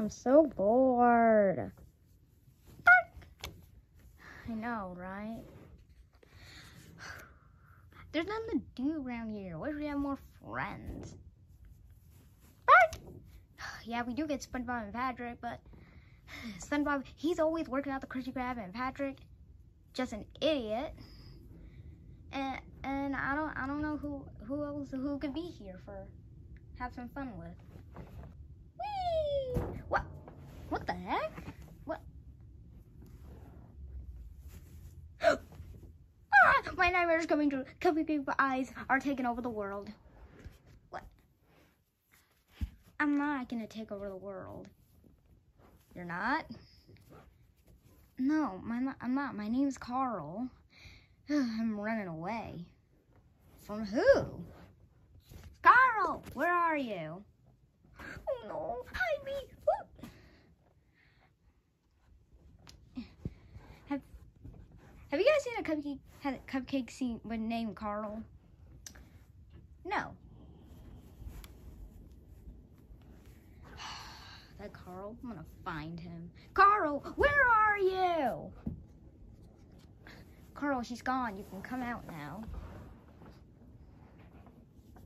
I'm so bored. I know, right? There's nothing to do around here. Wish we had more friends. Yeah, we do get SpongeBob and Patrick, but SpongeBob, he's always working out the Krusty Krab, and Patrick, just an idiot. And and I don't I don't know who who else who could be here for have some fun with. What? What the heck? What? ah, my nightmares coming true. Cupcake eyes are taking over the world. What? I'm not gonna take over the world. You're not? No, my, I'm not. My name's Carl. I'm running away. From who? Carl, where are you? Oh no, hide me. Have Have you guys seen a cupcake cupcake scene with name Carl? No. that Carl, I'm gonna find him. Carl, where are you? Carl, she's gone. You can come out now.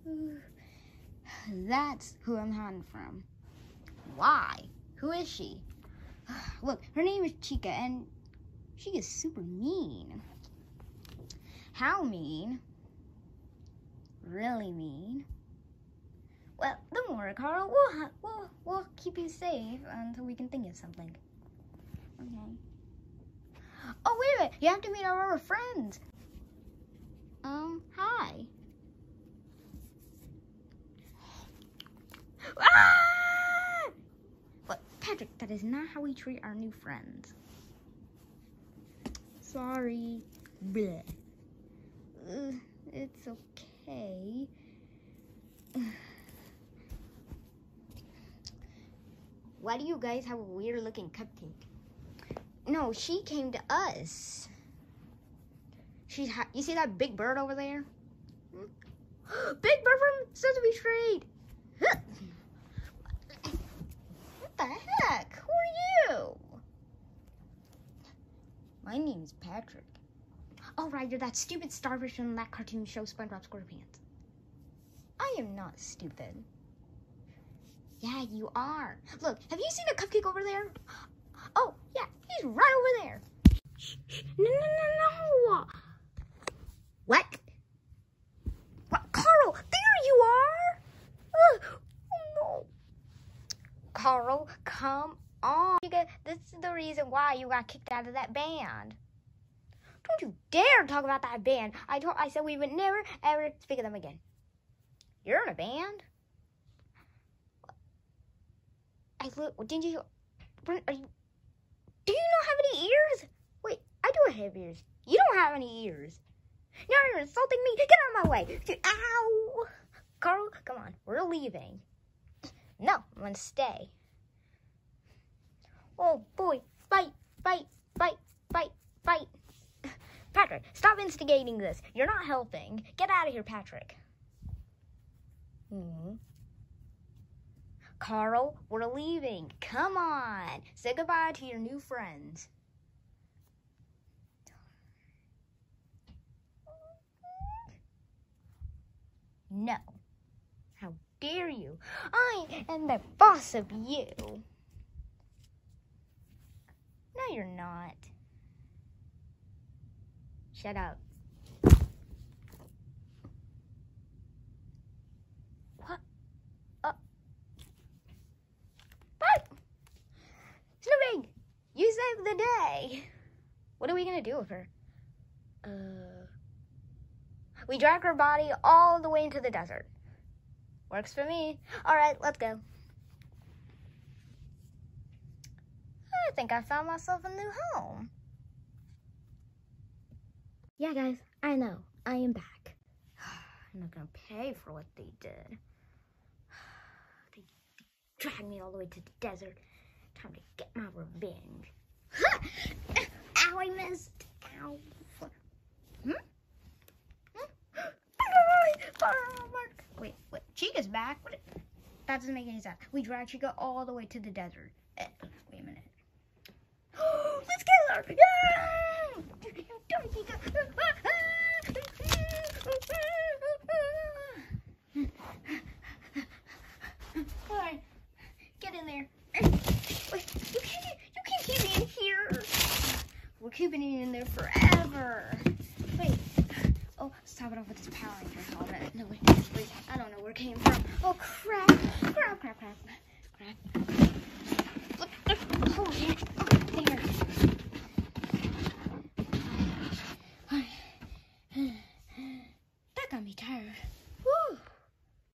That's who I'm hiding from. Why? Who is she? Look, her name is Chica, and she is super mean. How mean? Really mean. Well, don't worry, Carl. We'll, we'll, we'll keep you safe until we can think of something. Okay. Oh, wait a minute. You have to meet our other friends. Um, hi. Ah! But, Patrick, that is not how we treat our new friends. Sorry. Bleh. It's okay. Why do you guys have a weird looking cupcake? No, she came to us. She's you see that big bird over there? big bird from Sesame Street. what the heck? Who are you? My name is Patrick. Oh, right, you're that stupid starfish from that cartoon show SpongeBob SquarePants. I am not stupid. Yeah, you are. Look, have you seen a cupcake over there? Oh, yeah, he's right over there. No, no, no, no. What? What? Carl, there you are. Uh, oh, no. Carl, on. This is the reason why you got kicked out of that band. Don't you dare talk about that band. I told I said we would never ever speak of them again. You're in a band? I didn't you are you do you not have any ears? Wait, I do have ears. You don't have any ears. Now you're insulting me. Get out of my way. Ow! Carl, come on. We're leaving. No, I'm going to stay. Oh, boy. Fight, fight, fight, fight, fight. Patrick, stop instigating this. You're not helping. Get out of here, Patrick. Hmm. Carl, we're leaving. Come on. Say goodbye to your new friends. No. How dare you? I am the boss of you. No, you're not. Shut up. What? Uh. What? Snooping! You saved the day. What are we gonna do with her? Uh. We drag her body all the way into the desert. Works for me. All right, let's go. I think I found myself a new home. Yeah, guys, I know. I am back. I'm not gonna pay for what they did. They, they dragged me all the way to the desert. Time to get my revenge. Ow, I missed. Ow. Hmm? hmm? Wait, wait. Chica's back. What? that doesn't make any sense. We dragged Chica all the way to the desert. Eh, wait a minute. Don't Chica! Alright, get in there. Wait, you can't, keep me in here. We're keeping you in there forever. Wait. Oh, let's it off with this Power helmet. No, wait, wait. I don't know where it came from. Oh, crap. Crap, crap, crap. Crap.